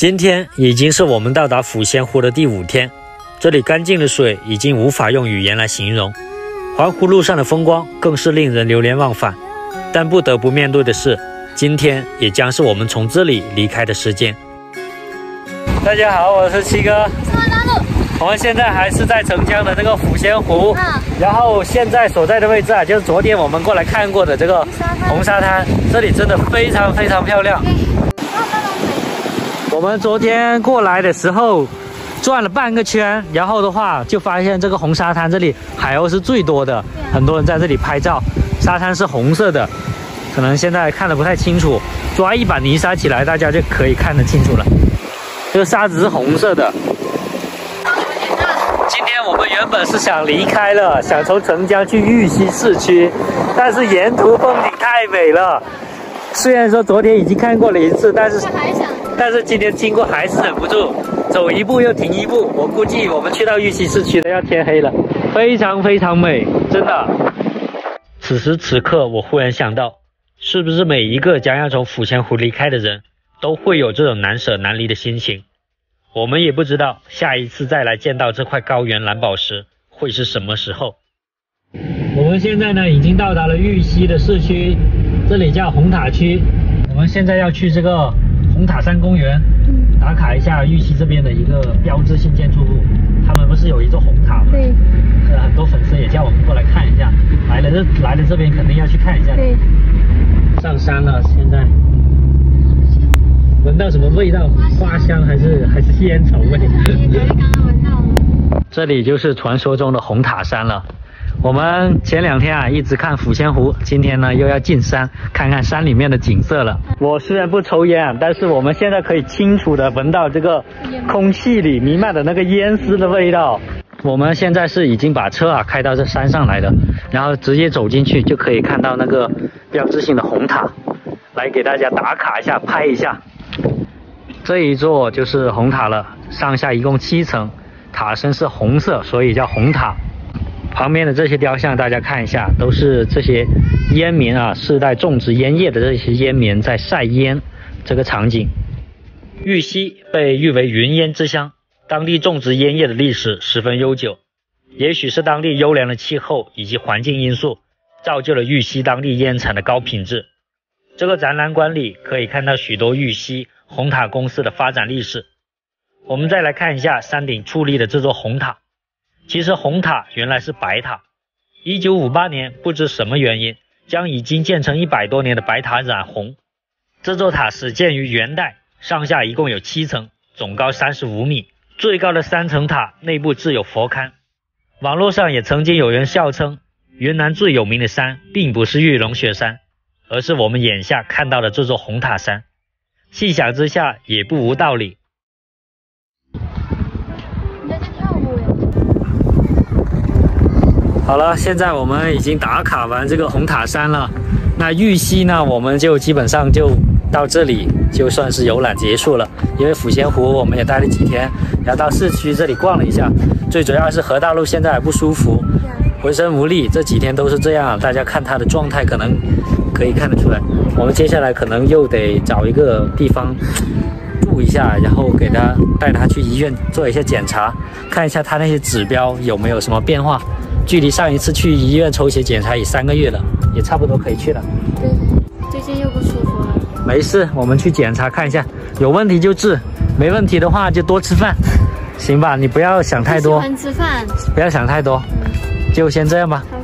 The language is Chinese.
今天已经是我们到达抚仙湖的第五天，这里干净的水已经无法用语言来形容，环湖路上的风光更是令人流连忘返。但不得不面对的是，今天也将是我们从这里离开的时间。大家好，我是七哥。我们现在还是在澄江的这个抚仙湖，然后现在所在的位置啊，就是昨天我们过来看过的这个红沙滩，这里真的非常非常漂亮。我们昨天过来的时候转了半个圈，然后的话就发现这个红沙滩这里海鸥是最多的，很多人在这里拍照。沙滩是红色的，可能现在看的不太清楚，抓一把泥沙起来，大家就可以看得清楚了。这个沙子是红色的。今天我们原本是想离开了，想从澄江去玉溪市区，但是沿途风景太美了。虽然说昨天已经看过了一次，但是但是今天经过还是忍不住，走一步又停一步。我估计我们去到玉溪市区都要天黑了，非常非常美，真的。此时此刻，我忽然想到，是不是每一个将要从抚仙湖离开的人都会有这种难舍难离的心情？我们也不知道下一次再来见到这块高原蓝宝石会是什么时候。我们现在呢，已经到达了玉溪的市区。这里叫红塔区，我们现在要去这个红塔山公园，打卡一下玉溪这边的一个标志性建筑物。他们不是有一座红塔吗？对。很多粉丝也叫我们过来看一下，来了这来了这边肯定要去看一下。对。上山了，现在闻到什么味道？花香还是还是烟草味？这里就是传说中的红塔山了。我们前两天啊一直看抚仙湖，今天呢又要进山看看山里面的景色了。我虽然不抽烟，但是我们现在可以清楚的闻到这个空气里弥漫的那个烟丝的味道。我们现在是已经把车啊开到这山上来的，然后直接走进去就可以看到那个标志性的红塔，来给大家打卡一下，拍一下。这一座就是红塔了，上下一共七层，塔身是红色，所以叫红塔。旁边的这些雕像，大家看一下，都是这些烟民啊，世代种植烟叶的这些烟民在晒烟，这个场景。玉溪被誉为云烟之乡，当地种植烟叶的历史十分悠久。也许是当地优良的气候以及环境因素，造就了玉溪当地烟产的高品质。这个展览馆里可以看到许多玉溪红塔公司的发展历史。我们再来看一下山顶矗立的这座红塔。其实红塔原来是白塔。一九五八年，不知什么原因，将已经建成一百多年的白塔染红。这座塔始建于元代，上下一共有七层，总高三十五米。最高的三层塔内部置有佛龛。网络上也曾经有人笑称，云南最有名的山并不是玉龙雪山，而是我们眼下看到的这座红塔山。细想之下，也不无道理。好了，现在我们已经打卡完这个红塔山了。那玉溪呢，我们就基本上就到这里，就算是游览结束了。因为抚仙湖我们也待了几天，然后到市区这里逛了一下。最主要是何大路现在还不舒服，浑身无力，这几天都是这样。大家看他的状态，可能可以看得出来。我们接下来可能又得找一个地方住一下，然后给他带他去医院做一下检查，看一下他那些指标有没有什么变化。距离上一次去医院抽血检查也三个月了，也差不多可以去了。对，最近又不舒服了。没事，我们去检查看一下，有问题就治，没问题的话就多吃饭，行吧？你不要想太多。喜欢吃饭。不要想太多，就先这样吧。好。